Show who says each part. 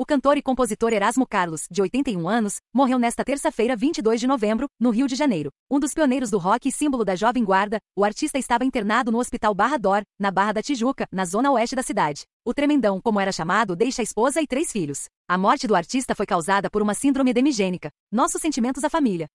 Speaker 1: O cantor e compositor Erasmo Carlos, de 81 anos, morreu nesta terça-feira, 22 de novembro, no Rio de Janeiro. Um dos pioneiros do rock e símbolo da Jovem Guarda, o artista estava internado no Hospital Barra Dor, na Barra da Tijuca, na zona oeste da cidade. O tremendão, como era chamado, deixa a esposa e três filhos. A morte do artista foi causada por uma síndrome demigênica. Nossos sentimentos à família.